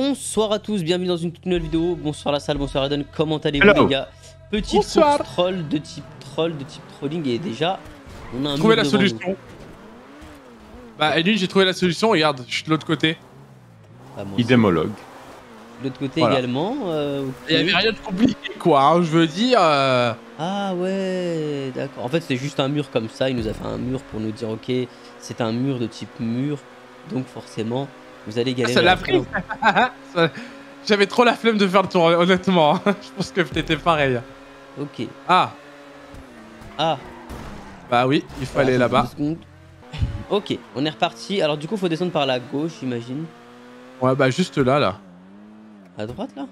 Bonsoir à tous, bienvenue dans une toute nouvelle vidéo. Bonsoir la salle, bonsoir Eden, comment allez-vous les gars course troll de type troll, de type trolling et déjà on a un la nous. solution. Bah, Edwin, j'ai trouvé la solution. Regarde, je suis de l'autre côté. Ah. Idémologue. De l'autre côté Voilà. également. euh. Il y avait rien de compliqué, quoi. hein, je veux dire. euh, Ah ouais, d'accord. En fait c'était juste un mur comme ça, il nous a fait un mur pour nous dire ok, c'est un mur de type mur, donc forcément vous allez galérer. ça l'a pris. J'avais trop la flemme de faire le tour, honnêtement. je pense que t'étais pareil. Ok. Ah, Ah, bah oui, il faut aller Alors, là-bas. Ok, on est reparti. Alors du coup, faut descendre par la gauche, j'imagine. Ouais, bah juste là, là. À droite là?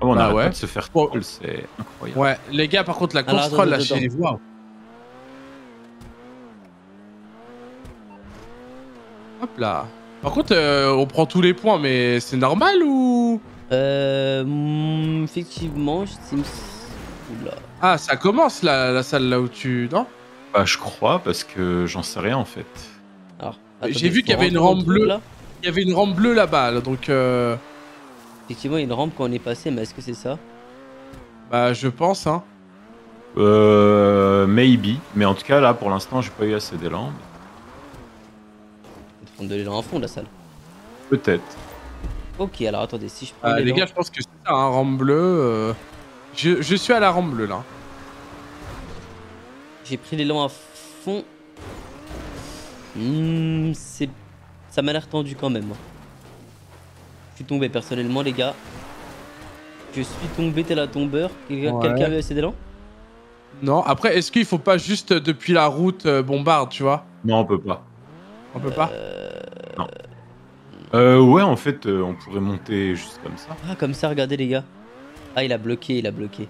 Oh, on Bah arrête ouais. de se faire Bon. troll, c'est incroyable. Ouais, les gars, par contre, la course troll, là, chez les voix. Hop là. Par contre, euh, on prend tous les points, mais c'est normal ou? Euh. hmm, effectivement, c'est. Oula. Ah, ça commence la, la salle là où tu. Non? Bah, je crois, parce que j'en sais rien en fait. Alors. J'ai vu faut qu'il y avait une rentrer dans le rampe bleue. là. Il y avait une rampe bleue là-bas, là, donc. Euh... Effectivement, il y a une rampe quand on est passé, mais est-ce que c'est ça? Bah, je pense, hein. Euh. Maybe. Mais en tout cas, là, pour l'instant, j'ai pas eu assez d'élan. De l'élan à fond, la salle. Peut-être. Ok, alors attendez, si je prends Ah, les gars, je pense que c'est ça, hein, rampe bleue. euh. Je, je suis à la rampe bleue là. J'ai pris l'élan à fond. Hmm, c'est. Ça m'a l'air tendu quand même. Je suis tombé personnellement, les gars. Je suis tombé tel un tombeur. Quelqu'un Ouais. quelqu'un avait assez d'élan? Non, après, est-ce qu'il faut pas juste euh, depuis la route euh, bombarde, tu vois? Non, on peut pas. On peut pas? Euh, ouais, en fait, euh, on pourrait monter juste comme ça. Ah, comme ça, regardez, les gars. Ah, il a bloqué, il a bloqué.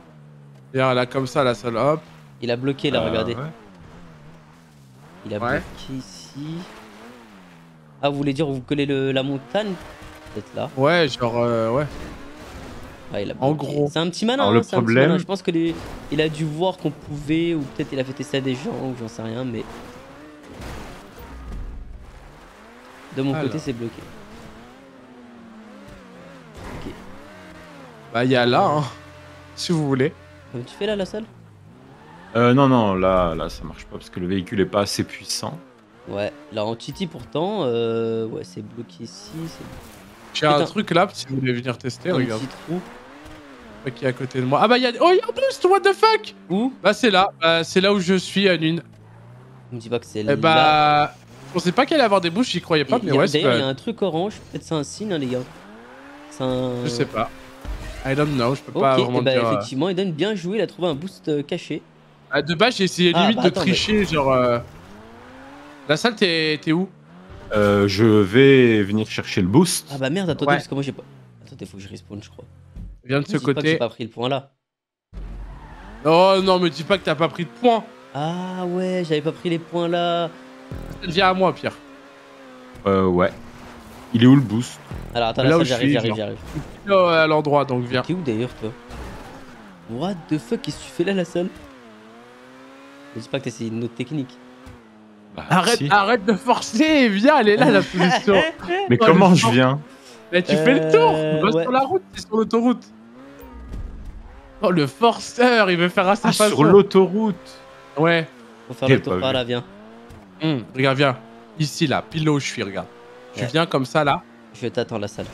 Regarde, là, comme ça, la salle, hop. Il a bloqué, là, Euh, regardez. ouais. Il a Ouais. bloqué ici. Ah, vous voulez dire vous collez le, la montagne? Peut-être là. Ouais, genre, euh, ouais. Ah, il a En gros. C'est un petit malin. Alors, le hein, c'est un petit problème- malin. Je pense que les- il a dû voir qu'on pouvait, ou peut-être il a fait tester à des gens, ou j'en sais rien, mais. De mon Alors. côté, c'est bloqué. Bah, il y a là, hein. Si vous voulez. Comme tu fais là, la salle? Euh, non, non, là, là, ça marche pas parce que le véhicule est pas assez puissant. Ouais, là en Titi pourtant, euh, ouais, c'est bloqué ici, J'ai un truc là, si vous voulez venir tester, un regarde. petit trou. Qui est à côté de moi. Ah, bah, il y a. Oh, il y a un boost, what the fuck? Où? Bah, c'est là. Bah, c'est là où je suis, à l'une. On me dit pas que c'est Eh là. bah. Je pensais pas qu'il allait avoir des bouches, j'y croyais pas, Et mais ouais, c'est. D'ailleurs, il y a un truc orange, peut-être c'est un signe, hein, les gars. C'est un. Je sais pas. I don't know, je peux Ok, pas et vraiment bah dire. euh. effectivement, Eden bien joué, il a trouvé un boost euh, caché. Ah, de base, j'ai essayé Ah, limite bah, de tricher, genre. euh, La salle, t'es t'es où? Euh, je vais venir chercher le boost. Ah bah merde, attendez, Ouais. parce que moi j'ai pas. Attendez, faut que je respawn, je crois. Viens de ce pas que j'ai côté. pas pris le point là. Oh non, me dis pas que t'as pas pris de points. Ah ouais, j'avais pas pris les points là. Viens à moi, Pierre. Euh, ouais. Il est où le boost? Alors attends, Là là, où ça, je j'arrive, suis, j'arrive, j'arrive. Là, à l'endroit, donc viens. T'es où d'ailleurs toi? What the fuck, qu'est-ce que tu fais là la salle? Dis pas que t'essayes une autre technique. Bah, Arrête, si. arrête de forcer, viens, elle est là la solution. Mais comment je viens? Mais tu fais le tour, Euh, va ouais. sur la route, c'est sur l'autoroute. Oh le forceur, il veut faire à sa Ah, façon. sur l'autoroute Ouais. Faut faire le tour pas par là, viens. Hum, regarde, viens. Ici là, pile là où je suis, regarde. Tu viens comme ça là, Je t'attends la salle.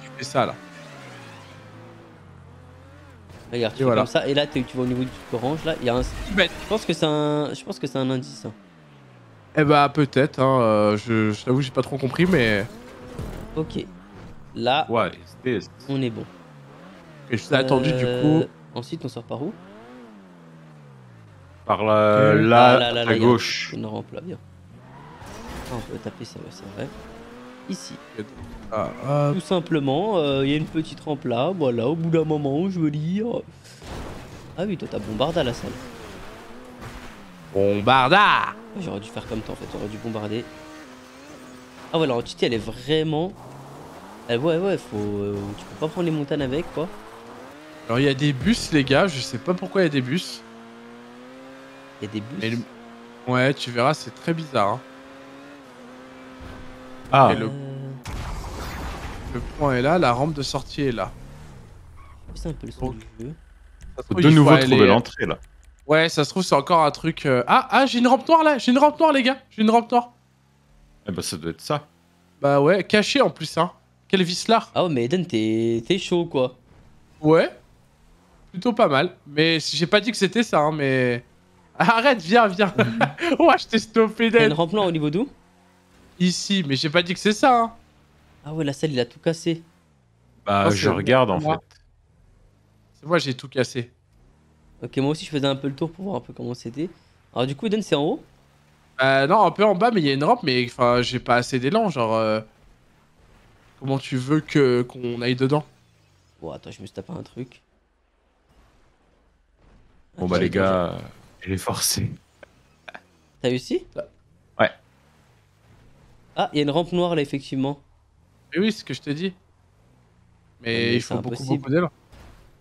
tu fais ça là. Regarde, tu Et fais voilà. comme ça, et là tu vois au niveau du truc orange là, il y a un. Je pense que c'est un. Je pense que c'est un indice. hein. Eh bah peut-être, hein, euh, je, je t'avoue j'ai pas trop compris mais Ok. Là, Ouais, on est bon. je t'ai attendu du Euh, coup. Ensuite, on sort par où? Par la, Euh, là, Ah, là, à il y a gauche. Une rampe là, bien. Ah, on peut taper ça, c'est vrai. Ici. Ah, ah, Tout simplement, euh, il y a une petite rampe là, voilà, au bout d'un moment, je veux lire. Ah oui, toi t'as bombardé à la salle. Bombardard Ouais, J'aurais dû faire comme toi en fait, j'aurais dû bombarder. Ah voilà, l'entité elle est vraiment. Eh, ouais, ouais, faut. euh, tu peux pas prendre les montagnes avec quoi. Alors il y a des bus les gars, je sais pas pourquoi il y a des bus. Il y a des bus. Mais le- Ouais, tu verras, c'est très bizarre. hein. Ah, Et le- Euh, le point est là, la rampe de sortie est là. C'est un peu le son Donc, du jeu. Ça se Faut trouve, de nouveau aller- trouver l'entrée là. Ouais, ça se trouve, c'est encore un truc. euh, Ah, ah, j'ai une rampe noire là, j'ai une rampe noire, les gars, j'ai une rampe noire. Eh bah ça doit être ça. Bah ouais, caché en plus, hein. Quel vicelard. Ah ouais, mais Eden, t'es t'es chaud quoi. Ouais. Plutôt pas mal. Mais j'ai pas dit que c'était ça, hein, mais. Arrête, viens, viens. ouais, je t'ai stoppé T'as une d'être rampe là au niveau d'où? Ici, mais j'ai pas dit que c'est ça, hein. Ah ouais, la salle il a tout cassé. Bah Oh, je regarde en moi. fait. C'est moi, j'ai tout cassé. Ok, moi aussi je faisais un peu le tour pour voir un peu comment c'était. Alors du coup, Eden, c'est en haut? Euh, non, un peu en bas, mais il y a une rampe, mais enfin, j'ai pas assez d'élan, genre. euh, Comment tu veux que qu'on aille dedans? Bon, attends, je me suis tapé un truc. Bon bah les attends, gars, euh, je l'ai forcé. T'as réussi Ouais. Ah, il y a une rampe noire là, effectivement. Mais oui, c'est ce que je te dis. Mais, mais il faut beaucoup, impossible. beaucoup d'élan.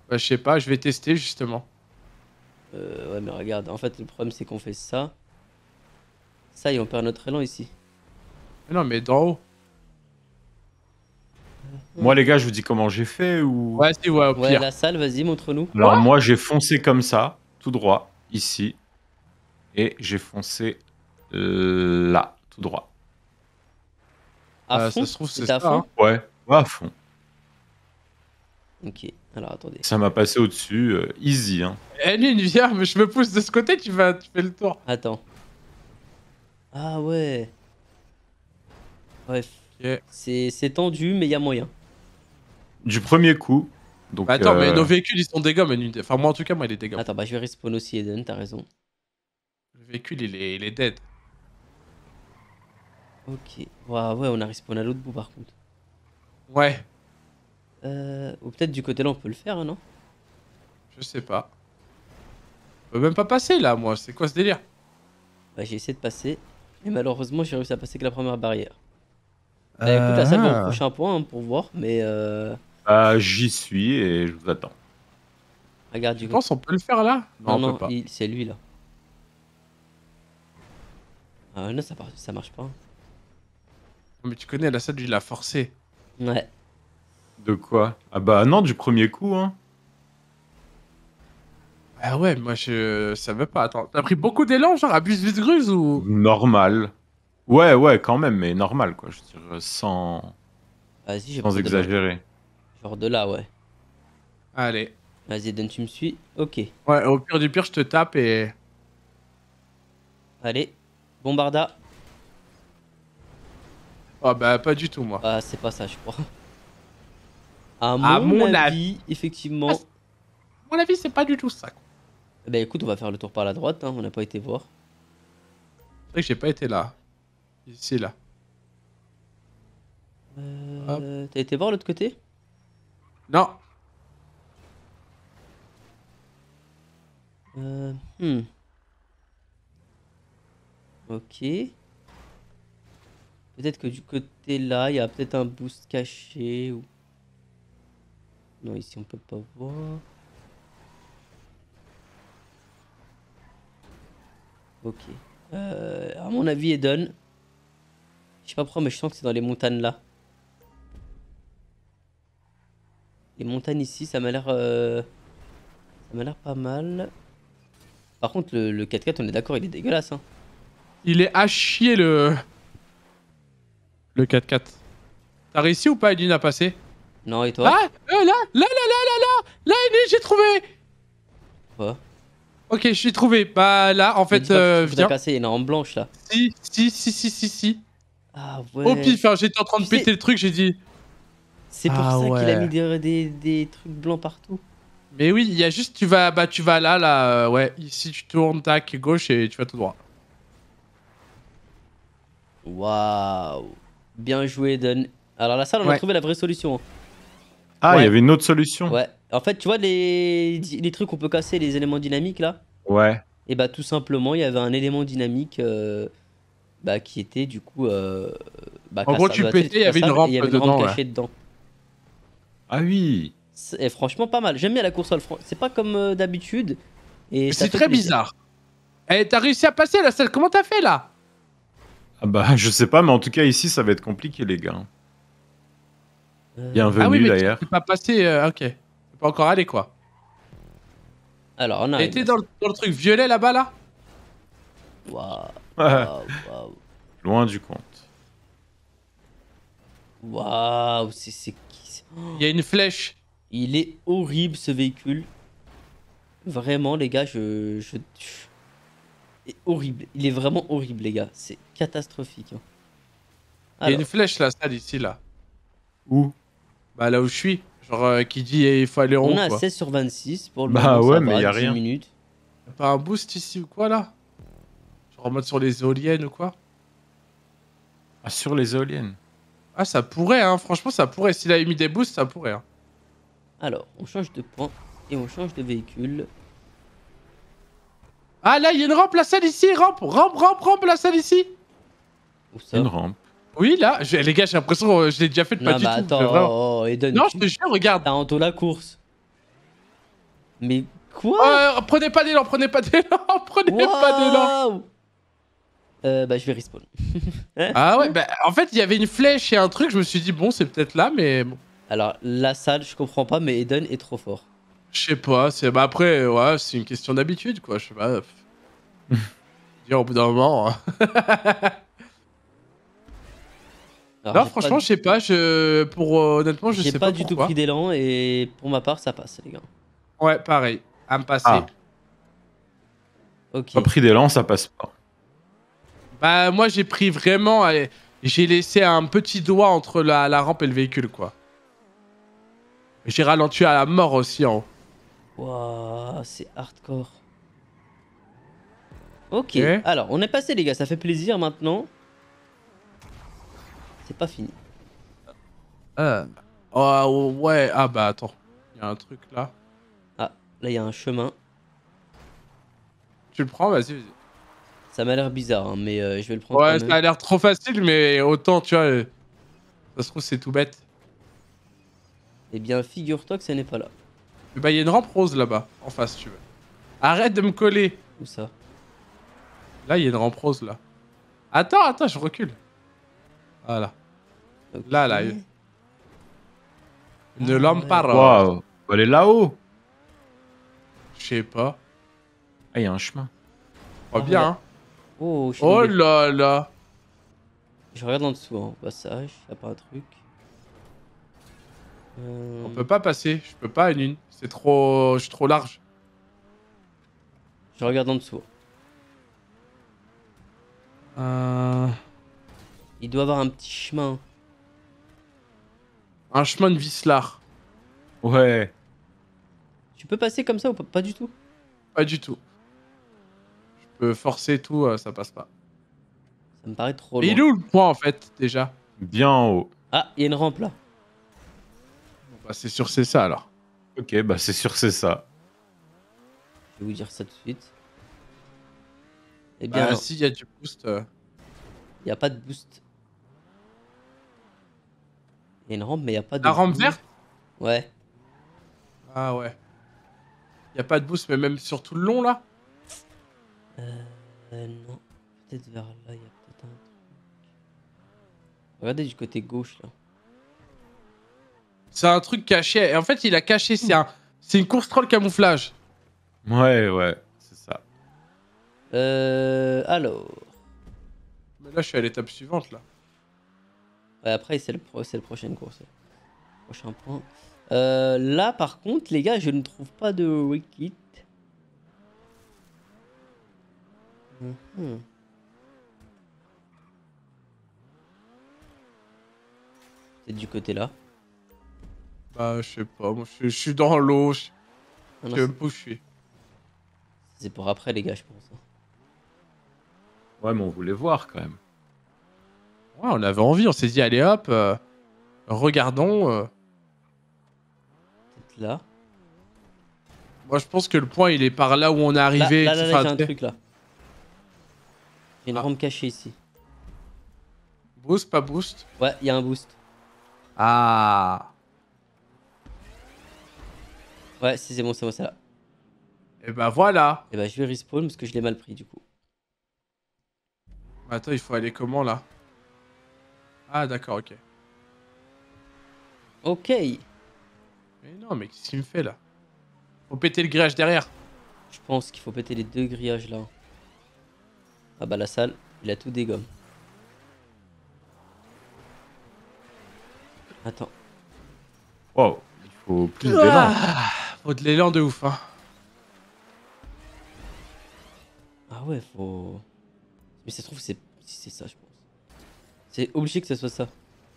Bah, je sais pas, je vais tester justement. Euh, ouais, mais regarde, en fait, le problème c'est qu'on fait ça. Ça, et on perd notre élan ici. Mais non, mais d'en haut. Moi les gars, je vous dis comment j'ai fait ou. Ouais, si, ouais, au Ouais, la salle, vas-y, montre-nous. Alors moi j'ai foncé comme ça, tout droit, ici. Et j'ai foncé euh, là, tout droit. À Euh, fond ça se trouve, c'est C'était à ça, fond hein. Ouais, ouais, à fond. Ok, alors attendez. Ça m'a passé au-dessus, euh, easy. Hein. Eh, Lune, viens, mais je me pousse de ce côté, tu vas, tu fais le tour. Attends. Ah ouais. C'est c'est tendu, mais il y a moyen. Du premier coup. Donc, Bah, attends, mais euh, nos véhicules, ils sont dégâts, mais Lune- Enfin, moi, en tout cas, moi, il est dégâts. Attends, bah je vais respawn aussi, Eden, t'as raison. Le véhicule, il est, il est dead. Ok. Ouah, ouais, on a respawn à l'autre bout par contre. Ouais, Euh, ou peut-être du côté là, on peut le faire, hein, non? Je sais pas. Je peux même pas passer, là, moi. C'est quoi ce délire? Bah j'ai essayé de passer. Mais malheureusement, j'ai réussi à passer que la première barrière. Bah écoute, la salle va prochain point hein, pour voir, mais euh... bah, j'y suis et je vous attends. Regarde Tu du penses on peut le faire, là? Non, on non, il- c'est lui là. Ah non, ça, par- ça marche pas. Mais tu connais, la salle, il l'a forcé. Ouais. De quoi? Ah bah non, du premier coup. Hein. Ah ouais, moi, je savais pas. Attends, t'as pris beaucoup d'élan, genre, à bus vite gruse ou... Normal. Ouais, ouais, quand même, mais normal, quoi. Je veux dire, sans, Vas-y, j'ai sans exagérer. Genre de là, ouais. Allez. Vas-y, Eden, tu me suis Ok. Ouais, au pire du pire, je te tape et... Allez. Bombarda. Oh bah, pas du tout, moi. Ah, c'est pas ça, je crois. À mon, À mon avis, effectivement. À mon avis, c'est pas du tout ça. quoi. Bah écoute, on va faire le tour par la droite, hein, on n'a pas été voir. C'est vrai que j'ai pas été là. Ici, là. Euh, T'as été voir l'autre côté? Non. Euh, hmm. Ok. Peut-être que du côté là, il y a peut-être un boost caché ou. Non, ici on peut pas voir. Ok. Euh, à mon avis, Eden. Je sais pas pourquoi, mais je sens que c'est dans les montagnes là. Les montagnes ici, ça m'a l'air. euh, Ça m'a l'air pas mal. Par contre, le, le 4x4, on est d'accord, il est dégueulasse. Hein. Il est à chier, le... Le 4x4. T'as réussi ou pas, Edine, à passer? Non, et toi? Ah euh, Là Là, là, là, là, là Là, j'ai trouvé Quoi? Ok, je suis trouvé. Bah, là, en fait, euh, viens. cassé, il y en a en blanche là. Si, si, si, si, si, si. Ah ouais. Au pif, hein, j'étais en train de péter le truc, j'ai dit... C'est pour Ah ça qu'il a mis des, des, des trucs blancs partout. Mais oui, il y a juste, tu vas, bah, tu vas là, là, euh, ouais. Ici, tu tournes, tac, gauche, et tu vas tout droit. Waouh. Bien joué, Eden. Alors la salle, on a trouvé la vraie solution. Ah, il Ouais. y avait une autre solution Ouais. En fait, tu vois les, les trucs qu'on peut casser, les éléments dynamiques là? Ouais. Et bah tout simplement, il y avait un élément dynamique euh, bah, qui était du coup. euh, bah, En gros, tu sais, pétais, il y avait une Il y rampe avait une rampe dedans, cachée dedans. Ah oui. C'est- Et franchement, pas mal. J'aime bien la course C'est pas comme euh, d'habitude. Et C'est très plaisir. bizarre. Eh, t'as réussi à passer la salle, comment t'as fait, là? Ah bah, je sais pas, mais en tout cas, ici, ça va être compliqué, les gars. Euh, Bienvenue Ah oui, mais d'ailleurs. tu pas passé. euh, ok. T'es pas encore allé quoi. Alors, on arrive. été dans le, dans le truc violet là-bas là? Waouh, Ouais, waouh, waouh. Loin du compte. Waouh, c'est c'est qui Il y a une flèche. Il est horrible ce véhicule. Vraiment, les gars, je. je... est horrible. Il est vraiment horrible, les gars. C'est catastrophique. hein. Il y a une flèche là, ça d'ici là. Où? Bah là où je suis. Genre euh, qui dit eh, il faut aller en haut on a quoi. 16 sur 26 pour le Bah moment. ouais, mais va, y a 10 rien. minutes. Y'a pas un boost ici ou quoi là? Genre en mode sur les éoliennes ou quoi? Ah, sur les éoliennes. Ah ça pourrait hein, franchement ça pourrait. S'il avait mis des boosts ça pourrait hein. Alors, on change de point et on change de véhicule. Ah là il y a une rampe la salle ici, rampe, rampe, rampe, rampe la salle ici Où ça Une rampe. Oui là, je- les gars j'ai l'impression que je l'ai déjà fait pas Non, du bah tout. attends, vraiment. oh, Eden, Non tu- je te jure regarde. t'as la course. Mais quoi? Euh, prenez pas d'élan, prenez pas d'élan, prenez pas d'élan. Euh, Bah, je vais respawn. Ah ouais, bah en fait il y avait une flèche et un truc, je me suis dit bon c'est peut-être là mais bon. Alors, la salle, je comprends pas, mais Eden est trop fort. Je sais pas, c'est bah après ouais, c'est une question d'habitude quoi, je sais pas. Dire au bout d'un moment. hein. Alors, non j'ai franchement pas- je sais pas, je pour euh, honnêtement je j'ai sais pas, pas, du tout pris d'élan et pour ma part, ça passe, les gars. Ouais pareil, à me passer. Ah. Ok. Pas pris d'élan, ça passe pas. Bah moi j'ai pris vraiment, j'ai laissé un petit doigt entre la, la rampe et le véhicule quoi. J'ai ralenti à la mort aussi en haut. Waouh, c'est hardcore. Ok, alors on est passé les gars, ça fait plaisir maintenant. C'est pas fini. Oh ouais, ah bah attends, il y a un truc là. Là il y a un chemin. Tu le prends, vas-y, vas-y. Ça m'a l'air bizarre, hein, mais euh, je vais le prendre Ouais, quand ça a l'air trop facile, mais autant, tu vois, euh, ça se trouve, c'est tout bête. Eh bien, figure-toi que ça n'est pas là. Bah, il y a une rampe rose là-bas, en face, tu veux. Arrête de me coller. Où ça? Là, il y a une rampe rose, là. Attends, attends, je recule. Voilà. Ok. Là, là, Une Ah, lampara. Waouh. Faut aller là-haut. Je sais pas. Ah, il y a un chemin. Oh, Ah, bien, ouais. hein. Oh, Oh là là. je regarde en dessous, hein. passage, y a pas un truc. Euh, On peut pas passer, je peux pas une une. C'est trop... Je suis trop large. Je regarde en dessous. Euh... Il doit avoir un petit chemin. Un chemin de Vislar. Ouais. Tu peux passer comme ça ou pas? Pas du tout Pas du tout. Peux forcer tout, euh, ça passe pas. Ça me paraît trop Mais loin. il est où le point, en fait, déjà? Bien en haut. Ah, il y a une rampe là. Bon, bah, c'est sûr, c'est ça, alors. Ok, bah c'est sûr, c'est ça. Je vais vous dire ça tout de suite. Eh bien, Bah, non, s'il y a du boost... euh, il n'y a pas de boost. Il y a une rampe, mais il n'y a pas de La rampe boost. verte? Ouais. Ah ouais. Y a pas de boost, mais même sur tout le long là? Euh, euh, non. Peut-être vers là, il y a peut-être un truc. Regardez du côté gauche là. C'est un truc caché. Et en fait, il a caché. C'est un, c'est une course troll camouflage. Ouais, ouais, c'est ça. Euh, alors. Mais là, je suis à l'étape suivante là. Ouais, après, c'est le, pro- c'est le prochain course. Prochain point. Euh, là, par contre, les gars, je ne trouve pas de wiki. Mhm. C'est du côté là. Bah, je sais pas. Moi, je, suis dans l'eau. Je Ah sais même pas où je suis. c'est pour après, les gars, je pense. hein. Ouais, mais on voulait voir quand même. Ouais, on avait envie. On s'est dit, allez hop, euh, regardons. euh. Peut-être là. Moi, je pense que le point, il est par là où on est Là, arrivé. là, tu là, fais là, un j'ai un trait. truc là. Il y a une Ah. rampe cachée ici. Boost, pas boost. Ouais, il y a un boost. Ah. Ouais, si c'est bon, c'est bon, c'est là. Et bah voilà. Et bah, je vais respawn parce que je l'ai mal pris du coup. Attends, il faut aller comment là? Ah, d'accord, ok. Ok. Mais non, mais qu'est-ce qu'il me fait là? Faut péter le grillage derrière. Je pense qu'il faut péter les deux grillages là. Ah bah la salle, il a tout dégomme. Attends. Wow, il faut plus d'élan. Ah, faut de l'élan de ouf. Hein. Ah ouais, faut. Mais ça se trouve, c'est si c'est ça, je pense. C'est obligé que ce soit ça.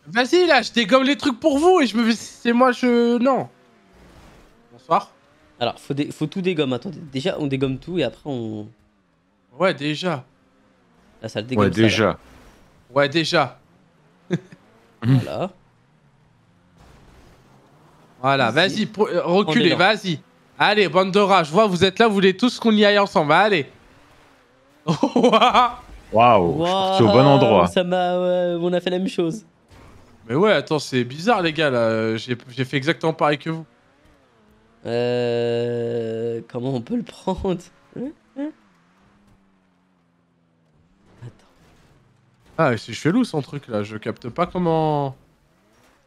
Vas-y là, je dégomme les trucs pour vous et je me fais. C'est moi, je. Non. Bonsoir. Alors, faut, dé- faut tout dégomme. Attendez, déjà, on dégomme tout et après, on. Ouais, déjà. La salle dégomme. Ouais, ça, déjà. Ouais, déjà. Voilà. Voilà, Vas-y. euh, reculez, vas-y. Allez, bande de rats, je vois, vous êtes là, vous voulez tous qu'on y aille ensemble, allez. Ouah. Waouh, je suis parti au bon endroit. Ça m'a. ouais, on a fait la même chose. Mais ouais, attends, c'est bizarre, les gars, là. J'ai j'ai fait exactement pareil que vous. Euh. Comment on peut le prendre Hein Hein Attends. Ah, mais c'est chelou son truc là, je capte pas comment.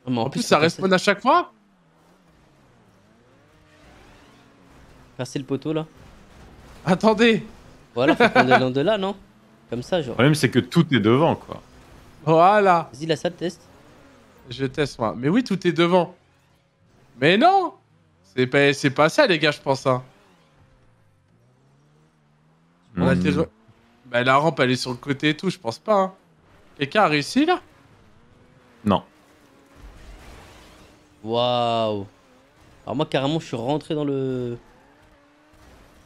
Mais En plus, ça respawn à chaque fois Percer le poteau là. Attendez Voilà, faut prendre de là, non? Comme ça, genre. Le problème, c'est que tout est devant, quoi. Voilà Vas-y, la salle teste. Je teste moi. Mais oui, tout est devant. Mais non C'est pas, c'est pas ça, les gars, je pense. Hein. On Hmm. atterrit- Bah, la rampe, elle est sur le côté et tout, je pense pas. Hein. Quelqu'un a réussi là? Non. Waouh. Alors, moi, carrément, je suis rentré dans le.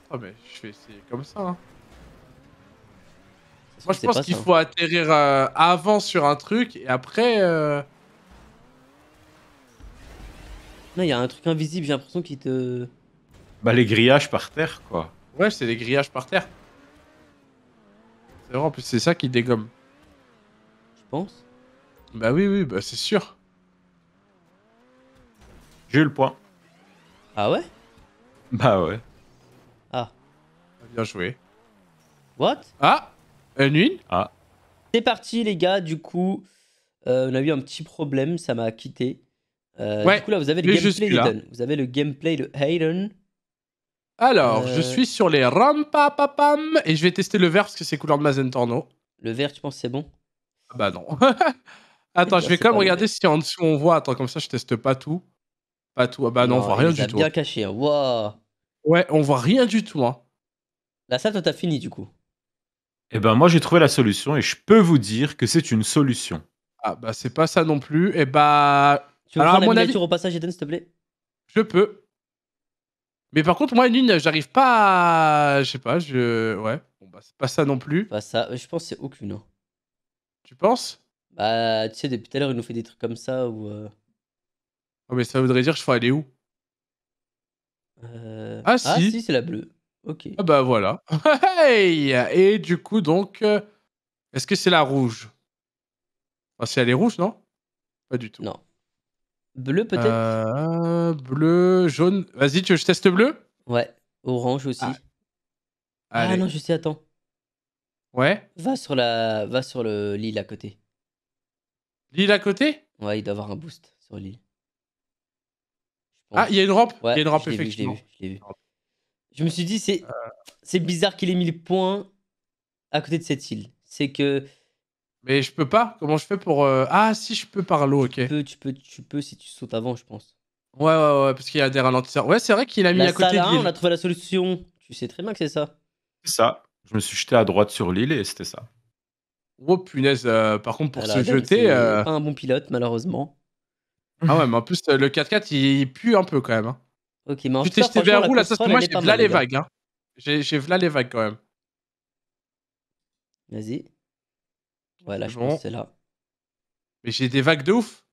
Oh, mais je vais essayer comme ça. Hein. Ça Moi, je pense qu'il faut atterrir euh, avant sur un truc et après. euh, Non, il y a un truc invisible, j'ai l'impression qu'il te. Bah, les grillages par terre, quoi. Ouais, c'est les grillages par terre. C'est vrai, en plus, c'est ça qui dégomme. Bah oui, oui, bah c'est sûr. J'ai eu le point. Ah ouais? Bah ouais. Ah. Bien joué. What? Ah Une une? C'est parti, les gars. Du coup, euh, on a eu un petit problème, ça m'a quitté. Euh, Ouais, du coup, là, vous avez le gameplay d'Eden. Vous avez le gameplay de Hayden. Alors, Euh. je suis sur les rampapapam et je vais tester le vert parce que c'est couleur de Mazen Torno. Le vert, tu penses c'est bon? Ah bah non. Attends, bah, je vais quand même regarder si en dessous on voit. Attends, comme ça je teste pas tout. Pas tout. Ah bah non, on voit il rien les a du tout. bien hein. caché. Hein. Waouh. Ouais, on voit rien du tout. Hein. La salle, toi, t'as fini, du coup. Eh ben, moi, j'ai trouvé la solution et je peux vous dire que c'est une solution. Ah bah c'est pas ça non plus. Et bah, Tu veux Alors, prendre à la mon miniature au passage, Eden, s'il te plaît? Je peux. Mais par contre, moi, une une, j'arrive pas à... Je sais pas, je... Ouais. Bon bah c'est pas ça non plus. Bah, ça, je pense que c'est aucune. hein. Tu penses? Bah, tu sais, depuis tout à l'heure, il nous fait des trucs comme ça où. euh, Oh mais ça voudrait dire je faut aller où? Euh, Ah, si. c'est la bleue. Ok. Ah bah voilà. Hey Et du coup, donc, euh, est-ce que c'est la rouge? Enfin, si elle est rouge, non? Pas du tout. Non. Bleu, peut-être? Euh, bleu, jaune. Vas-y, tu veux que je teste bleu? Ouais. Orange aussi. Ah, Ah, Allez. non, je sais, attends. Ouais. Va sur, la... Va sur le l'île à côté. L'île à côté? Ouais, il doit avoir un boost sur l'île. Ah, il y a une rampe? Ouais, Il y a une rampe, je vu, effectivement. vu, je. Je me suis dit, c'est c'est bizarre qu'il ait mis le point à côté de cette île. C'est que Mais je peux pas? Comment je fais pour... euh, Ah, si, je peux par l'eau, ok. tu peux, tu peux, tu peux si tu sautes avant, je pense. Ouais, ouais, ouais, parce qu'il y a des ralentisseurs. Ouais, c'est vrai qu'il a mis La à côté salle de 1, l'île. on a trouvé la solution. Tu sais très bien que c'est ça. C'est ça. Je me suis jeté à droite sur l'île et c'était ça. Oh, punaise. euh, par contre, pour Alors, se jeter... euh, pas un bon pilote, malheureusement. Ah ouais, mais en plus, euh, le 4x4, il, pue un peu quand même. Hein. Ok, mais en Tu tout t'es jeté vers la où là? Ça, moi, j'ai v'là les gars. vagues. Hein. J'ai j'ai v'là les vagues quand même. Vas-y. Ouais, là, C'est je bon. pense que c'est là. Mais j'ai des vagues de ouf.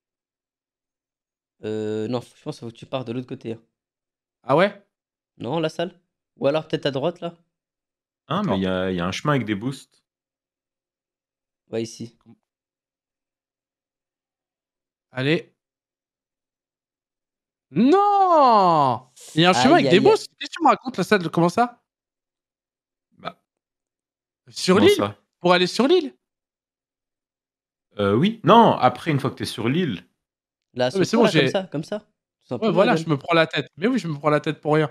Euh, non, je pense qu'il faut que tu pars de l'autre côté. hein. Ah ouais? Non, la salle Ou alors peut-être à droite, là Hein, Attends. mais il y a, il y a un chemin avec des boosts. Ouais, ici. Allez. Non Il y a un chemin Aïe, avec des aïe, bosses. Qu'est-ce que tu me racontes la salle? Comment ça? Bah, Sur comment l'île? ça? Pour aller sur l'île? Euh, Oui. Non, après, une fois que t'es sur l'île. Là, mais c'est bon, là, comme j'ai- ça, comme ça. Tout Ouais, simplement, voilà, je me prends la tête. Mais oui, je me prends la tête pour rien.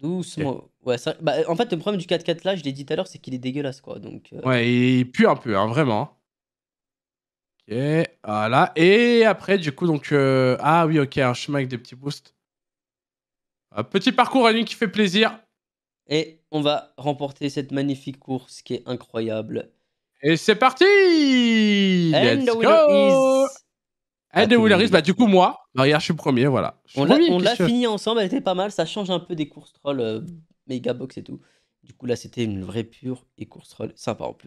Doucement. Ouais, ça- bah, en fait, le problème du 4x4 là, je l'ai dit tout à l'heure, c'est qu'il est dégueulasse, quoi. Donc, euh, Ouais, il pue un peu, hein, vraiment. Ok, voilà. Et après, du coup, donc. euh, Ah oui, ok, un chemin avec des petits boosts. Un petit parcours à lui qui fait plaisir. Et on va remporter cette magnifique course qui est incroyable. Et c'est parti And Let's go winner is... And the winner is, bah du coup, moi. Bah, regarde, je suis premier, voilà. Je suis On l'a que- fini ensemble, elle était pas mal. Ça change un peu des courses troll, euh, méga box et tout. Du coup, là, c'était une vraie pure et course troll sympa en plus.